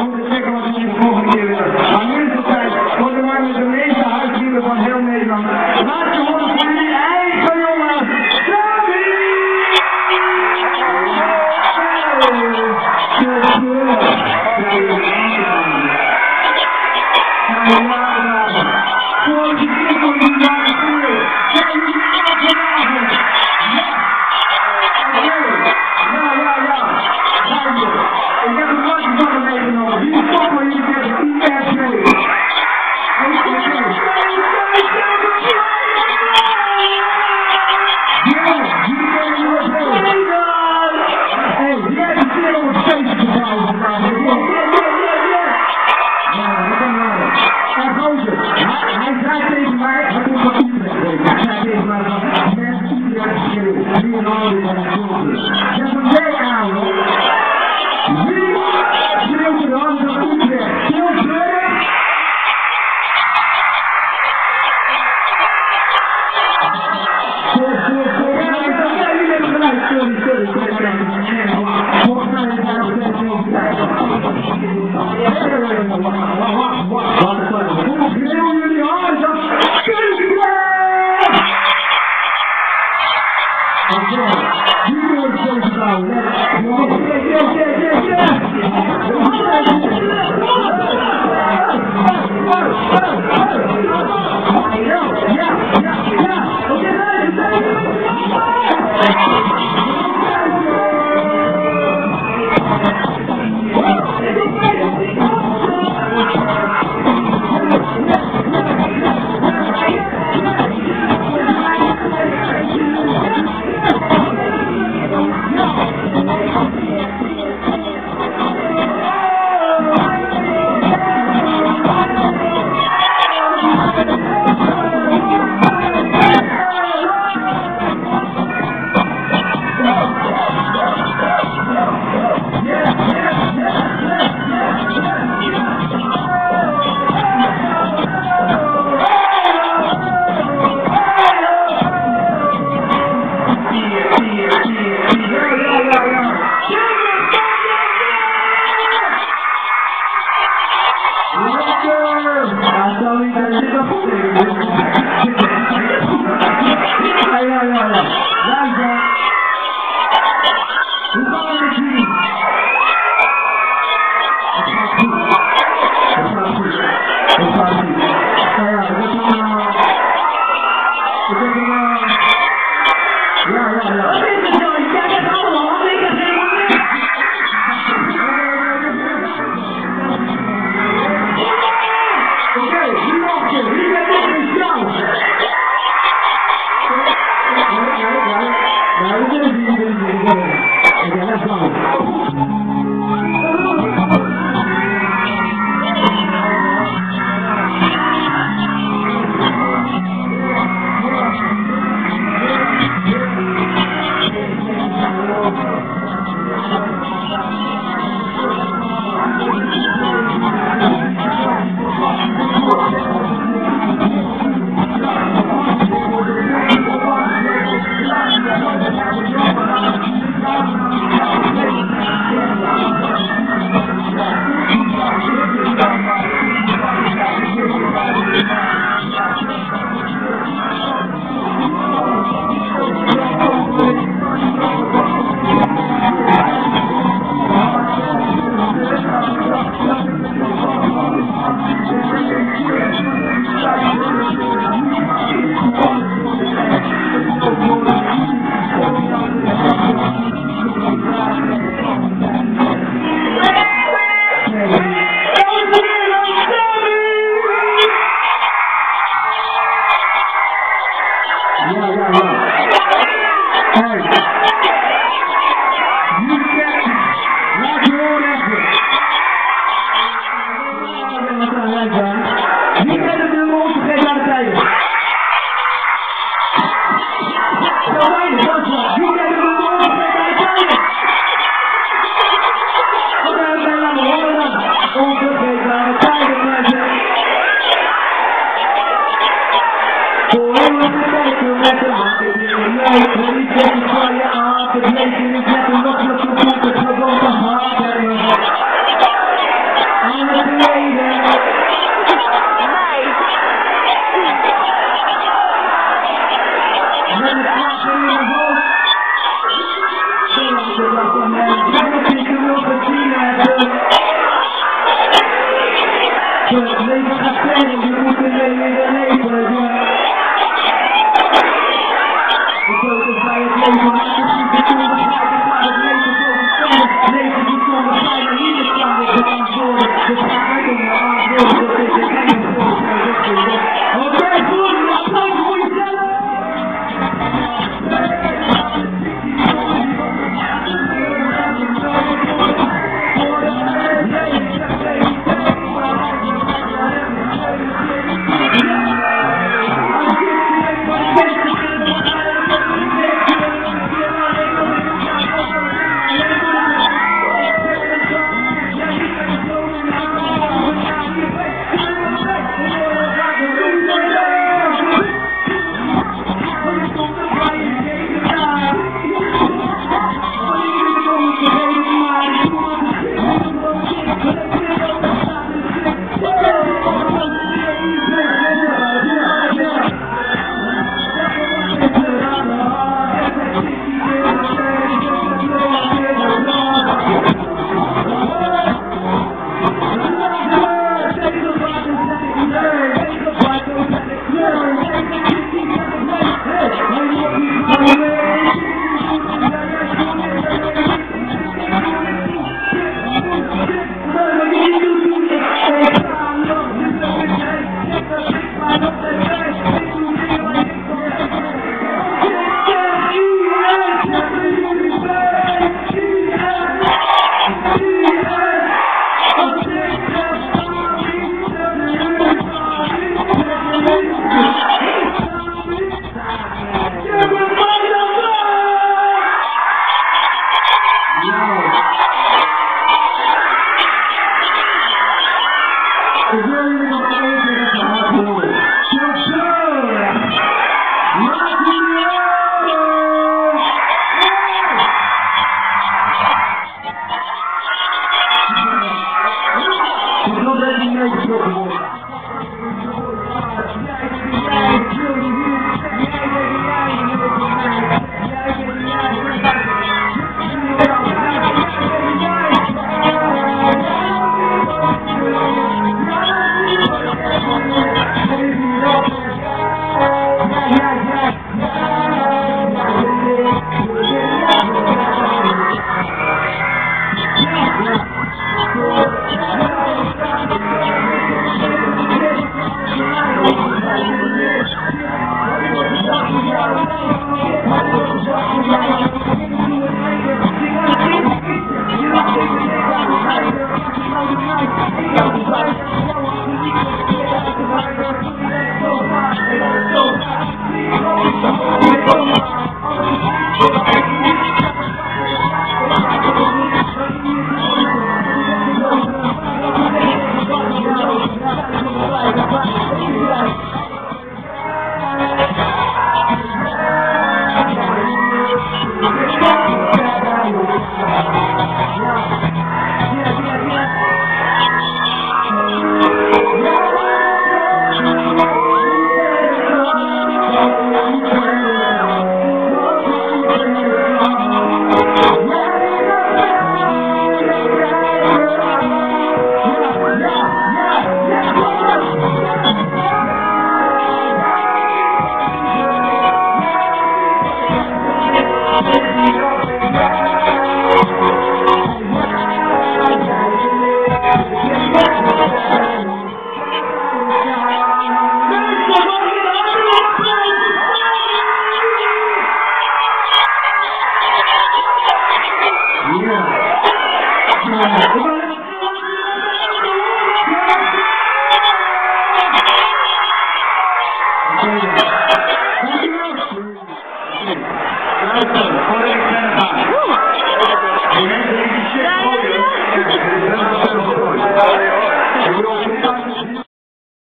om te checken wat hij de volgende keer wil. Maar nu is het tijd voor de man de meeste huisdieren van heel Nederland. Laat je horen van jullie eigen jongen, Sammy! Voor know that you can do. You know Bye.